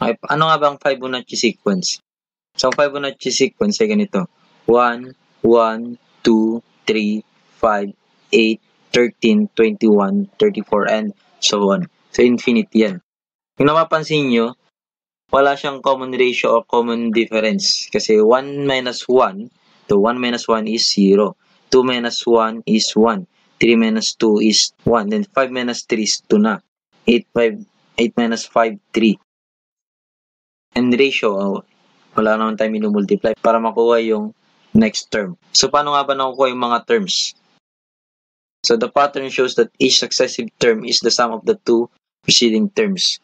Okay, ano nga ba ang Fibonacci sequence? So, ang Fibonacci sequence ay ganito. 1, 1, 2, 3, 5, 8, 13, 21, 34, and so on. So, infinite yan. Kung napapansin nyo, wala siyang common ratio or common difference. Kasi 1 minus 1, to 1 minus 1 is 0. 2 minus 1 is 1. 3 minus 2 is 1. Then 5 minus 3 is 2 na. 8, 5, 8 minus 5, 3. And ratio, oh, wala naman tayo minumultiply para makuha yung next term. So, paano nga ba nakukuha yung mga terms? So, the pattern shows that each successive term is the sum of the two preceding terms.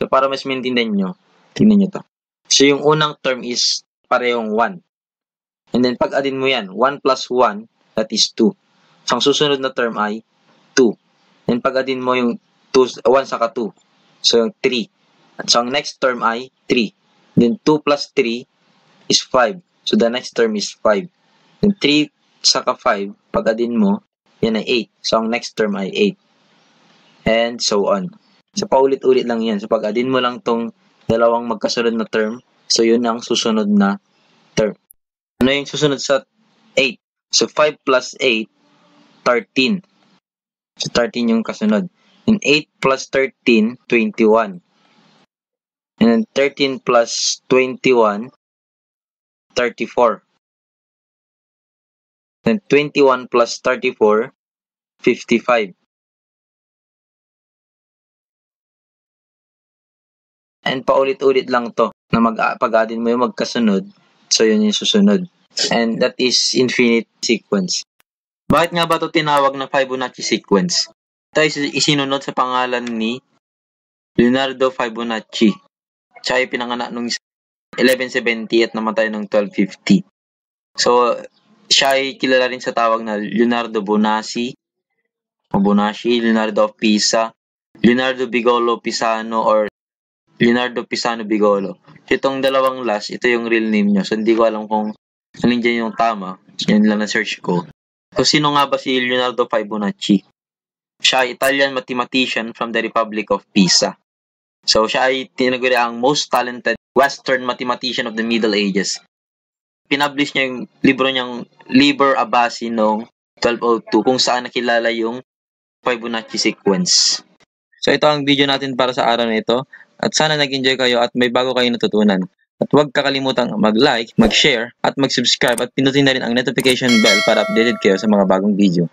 So, para mas maintindihan nyo, tingnan nyo to. So, yung unang term is parehong 1. And then, pag adin mo yan, 1 plus 1, that is 2. So, ang susunod na term ay 2. Then, pag adin mo yung 2, 1 saka 2. So, 3. So, ang next term ay 3. Then, 2 plus 3 is 5. So, the next term is 5. Then, 3 saka 5, pag adin mo, yan ay 8. So, ang next term ay 8. And so on. So, paulit-ulit lang yan. So, pag adin mo lang tong dalawang magkasunod na term, so, yun ang susunod na term. Ano yung susunod sa 8? So, 5 plus 8, 13. So, 13 yung kasunod. And 8 plus 13, 21. And then 13 plus 21, 34. Then 21 plus 34, 55. And paulit-ulit lang to na mag pag-addin mo yung magkasunod. So, yun yung susunod. And that is infinite sequence. Bakit nga ba to tinawag na Fibonacci sequence? Ito ay isinunod sa pangalan ni Leonardo Fibonacci. Siya ay pinanganak noong 1170 at namatay noong 1250. So, siya ay kilala rin sa tawag na Leonardo Bonassi, o Bonasci, Leonardo of Pisa, Leonardo Bigolo Pisano, or Leonardo Pisano Bigolo. Itong dalawang last, ito yung real name niya. So, hindi ko alam kung alin dyan yung tama. Yan lang na-search ko. So, sino nga ba si Leonardo Fibonacci? Siya Italian mathematician from the Republic of Pisa. So, siya ay tinaguri ang most talented Western mathematician of the Middle Ages. Pinublish niya yung libro niyang Liber Abasi noong 1202 kung saan nakilala yung Fibonacci sequence. So, ito ang video natin para sa araw na ito. At sana nag-enjoy kayo at may bago kayong natutunan. At huwag kakalimutang mag-like, mag-share, at mag-subscribe at pinutin na rin ang notification bell para updated kayo sa mga bagong video.